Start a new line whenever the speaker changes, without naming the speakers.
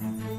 Mm-hmm.